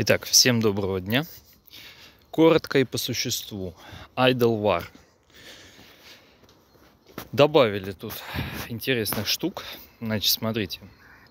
Итак, всем доброго дня. Коротко и по существу. Idle War. Добавили тут интересных штук. Значит, смотрите.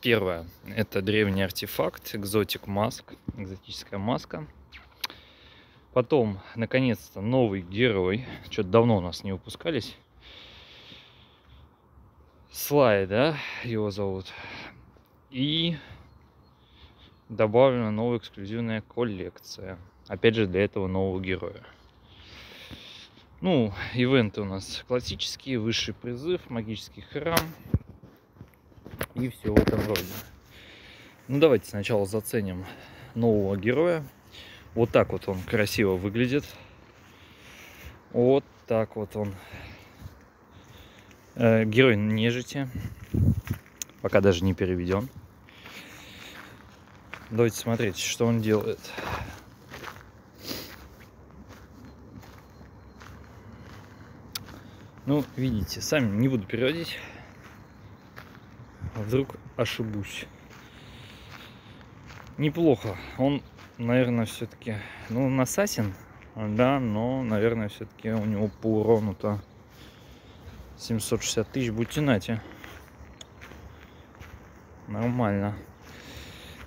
Первое. Это древний артефакт. Экзотик маск. Экзотическая маска. Потом, наконец-то, новый герой. Что-то давно у нас не выпускались. Слай, да, его зовут. И добавлена новая эксклюзивная коллекция. Опять же, для этого нового героя. Ну, ивенты у нас классические, высший призыв, магический храм и все в этом роде. Ну, давайте сначала заценим нового героя. Вот так вот он красиво выглядит. Вот так вот он. Э, герой нежити. Пока даже не переведен. Давайте смотреть, что он делает. Ну, видите, сами не буду переводить. Вдруг ошибусь. Неплохо. Он, наверное, все-таки... Ну, он ассасин, да, но, наверное, все-таки у него по урону-то 760 тысяч. Будьте нате. Нормально.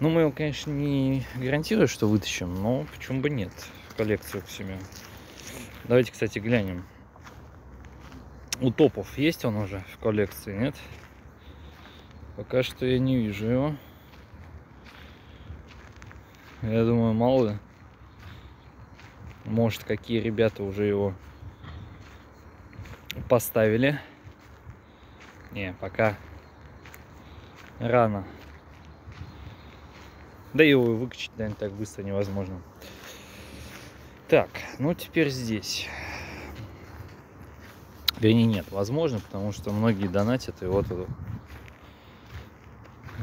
Ну, мы его, конечно, не гарантирую, что вытащим, но почему бы нет коллекцию к себе. Давайте, кстати, глянем. У топов есть он уже в коллекции, нет? Пока что я не вижу его. Я думаю, мало ли. Может, какие ребята уже его поставили. Не, пока рано. Да его выкачать, наверное, так быстро невозможно. Так, ну теперь здесь. Вернее, нет, возможно, потому что многие донатят, и вот, вот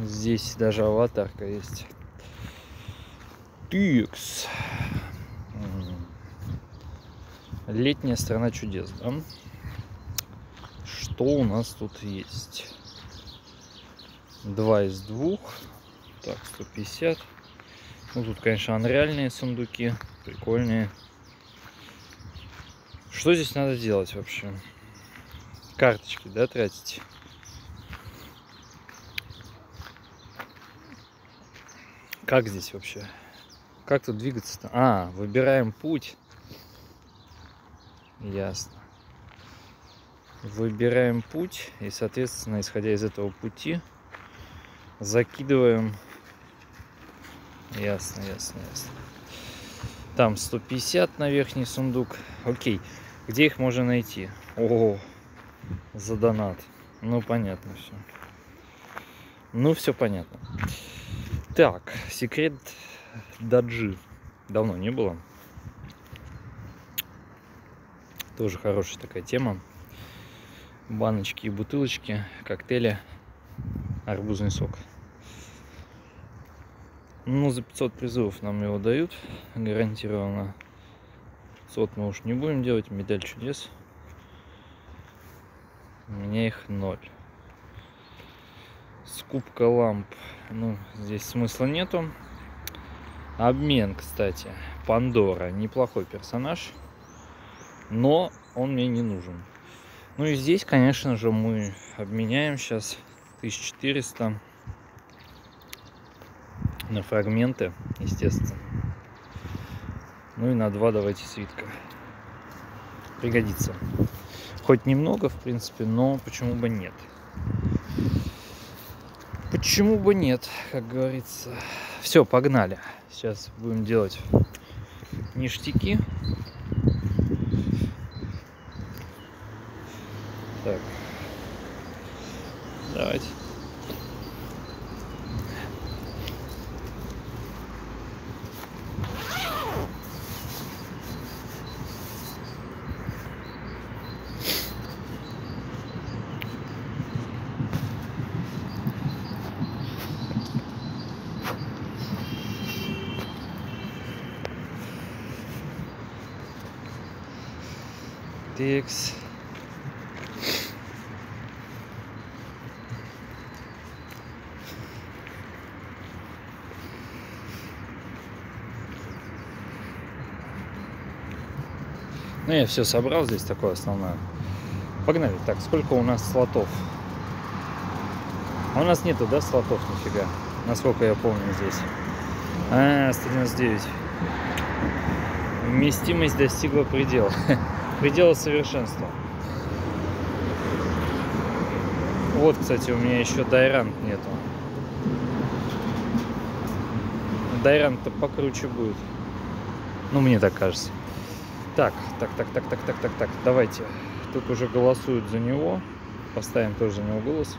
здесь даже аватарка есть. Тикс. Летняя страна чудес, да? Что у нас тут есть? Два из двух. Так, 150. Ну, тут, конечно, анреальные сундуки. Прикольные. Что здесь надо делать вообще? Карточки, да, тратить? Как здесь вообще? Как тут двигаться-то? А, выбираем путь. Ясно. Выбираем путь и, соответственно, исходя из этого пути, закидываем Ясно, ясно, ясно. Там 150 на верхний сундук. Окей. Где их можно найти? О, за донат. Ну, понятно все. Ну, все понятно. Так, секрет Даджи. Давно не было. Тоже хорошая такая тема. Баночки и бутылочки, коктейли, арбузный сок. Ну, за 500 призывов нам его дают, гарантированно. 500 мы уж не будем делать, медаль чудес. У меня их ноль. Скупка ламп. Ну, здесь смысла нету. Обмен, кстати. Пандора. Неплохой персонаж. Но он мне не нужен. Ну и здесь, конечно же, мы обменяем сейчас 1400 на фрагменты, естественно. Ну и на два давайте свитка. Пригодится. Хоть немного, в принципе, но почему бы нет? Почему бы нет, как говорится. Все, погнали. Сейчас будем делать ништяки. Так. Давайте. GTX. Ну, я все собрал здесь такое основное. Погнали. Так, сколько у нас слотов? А у нас нету, да, слотов нифига? Насколько я помню здесь. А, 199. Вместимость достигла предела. предела совершенства. Вот, кстати, у меня еще Дайран нету. Дайран-то покруче будет. Ну, мне так кажется. Так, так, так, так, так, так, так, так. Давайте. Тут уже голосуют за него. Поставим тоже за него голос.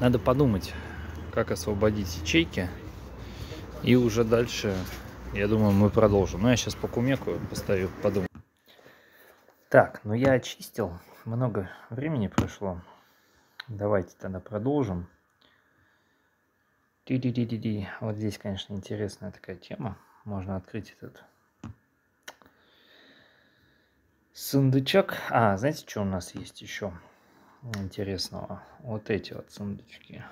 Надо подумать, как освободить ячейки. И уже дальше, я думаю, мы продолжим. Но я сейчас покумекаю, поставлю, подумаю. Так, ну я очистил. Много времени прошло. Давайте тогда продолжим. -ди -ди -ди. Вот здесь, конечно, интересная такая тема. Можно открыть этот сундучок. А, знаете, что у нас есть еще интересного? Вот эти вот сундучки.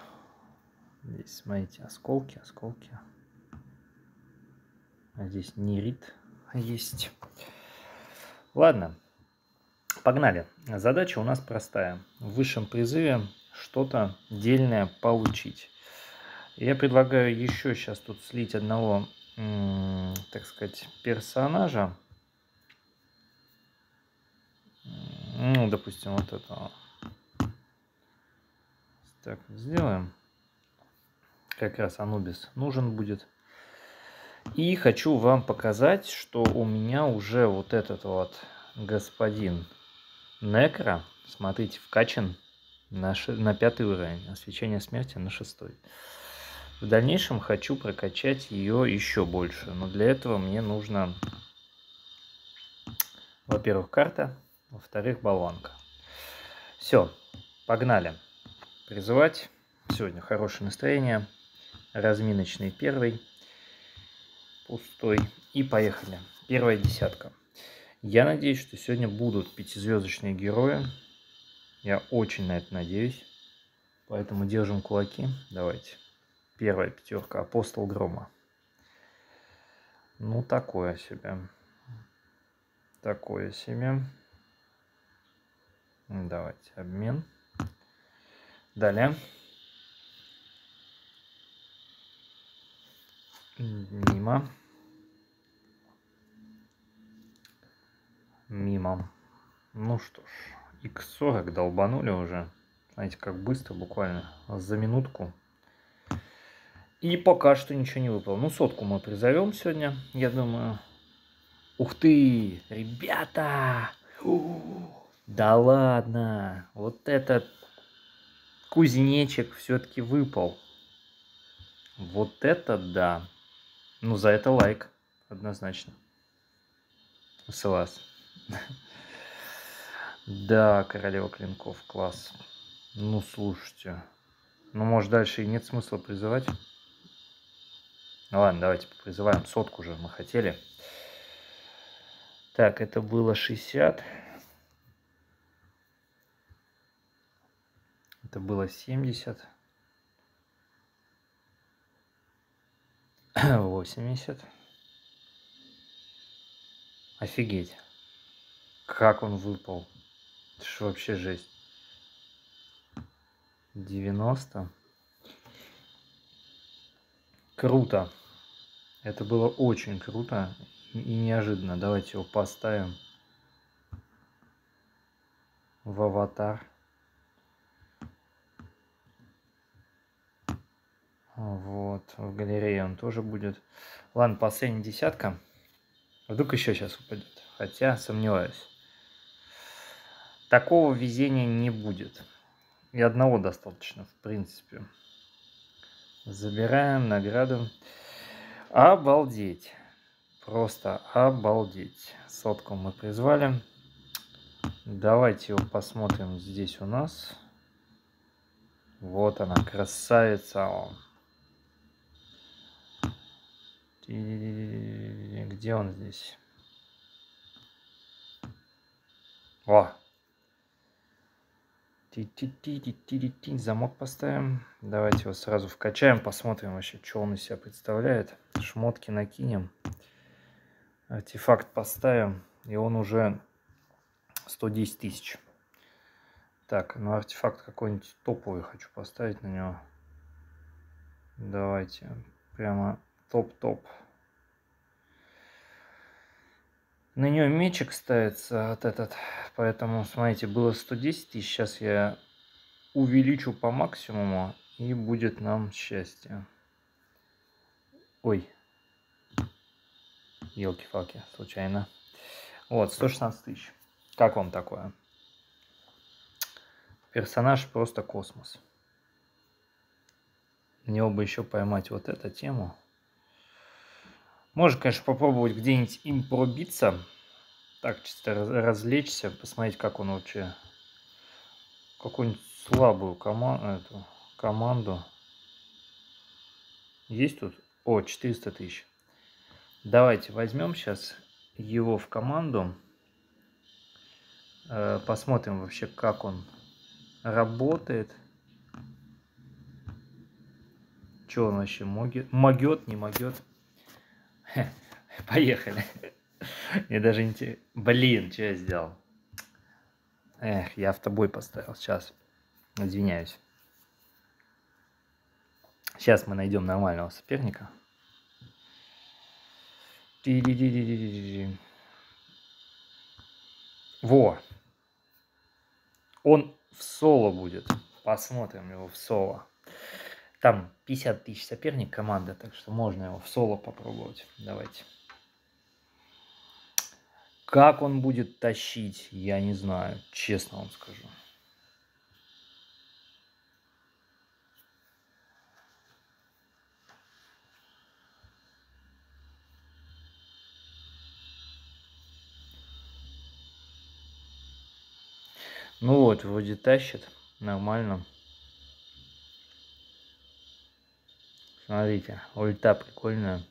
Здесь, смотрите, осколки, осколки. А здесь нерит есть. Ладно, погнали. Задача у нас простая. В высшем призыве что-то дельное получить. Я предлагаю еще сейчас тут слить одного, так сказать, персонажа. Ну, допустим, вот этого. Так, сделаем. Как раз Анубис нужен будет. И хочу вам показать, что у меня уже вот этот вот господин Некро, смотрите, вкачан на, на пятый уровень, освещение смерти на шестой. В дальнейшем хочу прокачать ее еще больше, но для этого мне нужно, во-первых, карта, во-вторых, болванка. Все, погнали. Призывать. Сегодня хорошее настроение. Разминочный первый. Пустой. И поехали. Первая десятка. Я надеюсь, что сегодня будут пятизвездочные герои. Я очень на это надеюсь. Поэтому держим кулаки. Давайте. Первая пятерка. Апостол Грома. Ну, такое себе. Такое себе. Давайте обмен. Далее. Мимо. Мимо. Ну что ж, x40 долбанули уже. Знаете, как быстро, буквально за минутку. И пока что ничего не выпало. Ну, сотку мы призовем сегодня, я думаю. Ух ты, ребята! Да ладно, вот этот кузнечик все-таки выпал. Вот это да. Ну, за это лайк, однозначно. СЛС. Да, королева клинков, класс. Ну, слушайте. Ну, может, дальше и нет смысла призывать. Ну ладно, давайте призываем сотку уже мы хотели. Так, это было 60. Это было 70. 80. Офигеть. Как он выпал. Это ж вообще жесть. 90. Круто. Это было очень круто и неожиданно. Давайте его поставим в аватар. Вот, в галерее он тоже будет. Ладно, последняя десятка. Вдруг еще сейчас упадет. Хотя сомневаюсь. Такого везения не будет. И одного достаточно, в принципе. Забираем награду. Обалдеть. Просто обалдеть. Сотку мы призвали. Давайте его посмотрим здесь у нас. Вот она, красавица. Где он здесь? О, Замок поставим. Давайте его сразу вкачаем, посмотрим вообще, что он из себя представляет. Шмотки накинем. артефакт поставим, и он уже 110 тысяч. Так, ну артефакт какой-нибудь топовый хочу поставить на него. Давайте, прямо топ-топ. На нее мечик ставится от этот, поэтому, смотрите, было 110 тысяч, сейчас я увеличу по максимуму, и будет нам счастье. Ой, елки-палки, случайно. Вот, 116 тысяч. Как вам такое? Персонаж просто космос. Мне бы еще поймать вот эту тему. Можно, конечно, попробовать где-нибудь им пробиться. Так, чисто развлечься, посмотреть, как он вообще... Какую-нибудь слабую команду, эту, команду. Есть тут? О, 400 тысяч. Давайте возьмем сейчас его в команду. Э, посмотрим вообще, как он работает. Что он вообще могет? Могет, не могет. Поехали. Мне даже интересно. Блин, что я сделал? Эх, я автобой поставил. Сейчас. Извиняюсь. Сейчас мы найдем нормального соперника. Во! Он в соло будет. Посмотрим его в соло. Там 50 тысяч соперник команда, так что можно его в соло попробовать. Давайте. Как он будет тащить, я не знаю, честно вам скажу. Ну вот, вроде тащит. Нормально. Смотрите, ульта прикольная.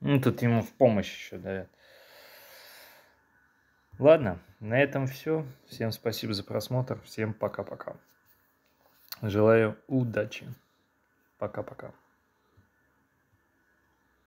Ну, тут ему в помощь еще дают. Ладно, на этом все. Всем спасибо за просмотр. Всем пока-пока. Желаю удачи. Пока-пока.